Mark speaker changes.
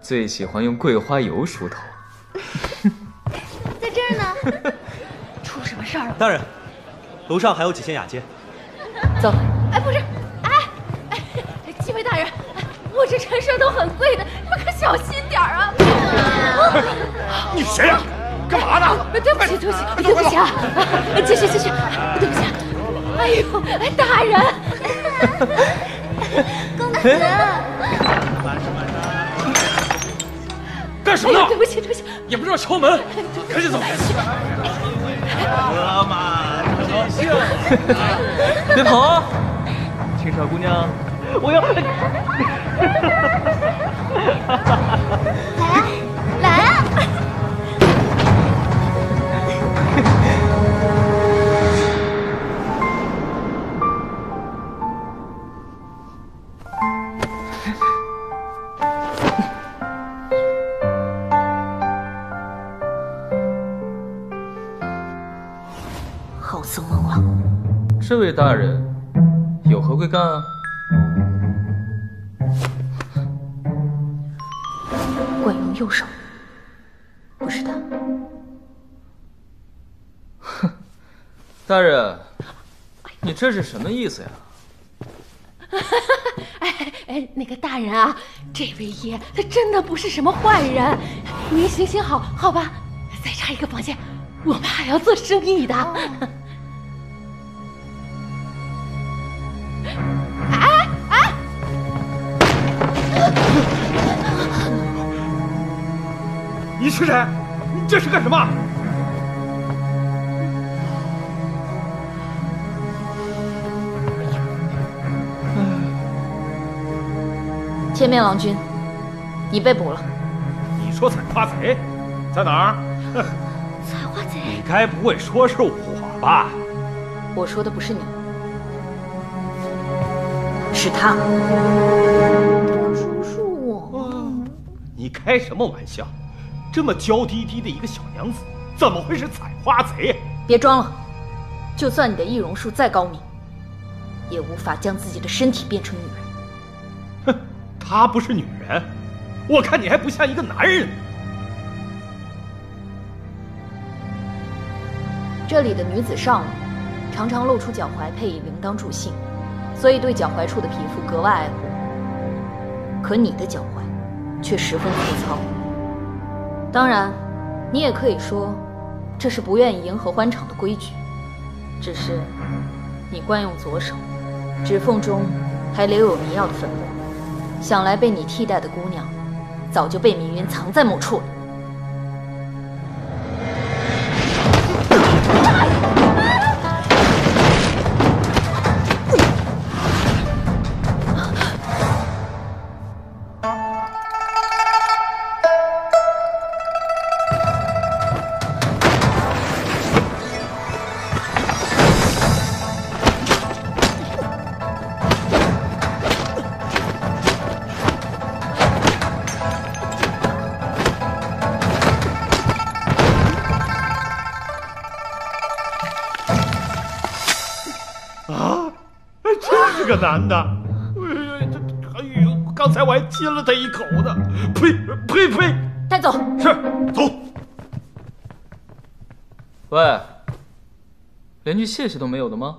Speaker 1: 最喜欢用桂花油梳头。
Speaker 2: 在这儿呢。出什么事儿了？
Speaker 3: 大人，楼上还有几间雅间。
Speaker 4: 走。
Speaker 2: 哎，不是，哎，哎，几位大人，我这陈设都很贵的，你们可小心点啊！
Speaker 5: 你谁呀？干嘛呢？
Speaker 2: 对不起，对不起，对不起啊！继续，继续，对不起。哎呦，哎，大人，
Speaker 6: 公子，
Speaker 5: 干什么呢？
Speaker 2: 对不起，对不起，
Speaker 5: 也不知道敲门，赶紧走。
Speaker 3: 哥们，高兴！
Speaker 1: 别跑啊，青纱姑娘，我要。这位大人有何贵干啊？
Speaker 4: 惯用右手，不是他。
Speaker 1: 哼，大人，你这是什么意思呀？
Speaker 2: 哎哎，那个大人啊，这位爷他真的不是什么坏人，您行行好，好吧？再查一个房间，我们还要做生意的。
Speaker 5: 你是谁？你这是干什么？
Speaker 4: 千面郎君，你被捕了。
Speaker 5: 你说采花贼在哪儿？
Speaker 2: 采花贼？
Speaker 5: 你该不会说是我吧？
Speaker 4: 我说的不是你，是他。
Speaker 2: 说是我？
Speaker 5: 你开什么玩笑？这么娇滴滴的一个小娘子，怎么会是采花贼？
Speaker 4: 别装了，就算你的易容术再高明，也无法将自己的身体变成女人。
Speaker 5: 哼，她不是女人，我看你还不像一个男人。
Speaker 4: 这里的女子上女，常常露出脚踝，配以铃铛助兴，所以对脚踝处的皮肤格外爱护。可你的脚踝却十分粗糙。当然，你也可以说，这是不愿意迎合欢场的规矩。只是，你惯用左手，指缝中还留有迷药的粉末，想来被你替代的姑娘，早就被明云藏在某处了。
Speaker 5: 是个男的！哎呦，这哎呦，刚才我还亲了他一口呢！呸呸呸！
Speaker 4: 带走。
Speaker 5: 是，走。
Speaker 1: 喂，连句谢谢都没有的吗？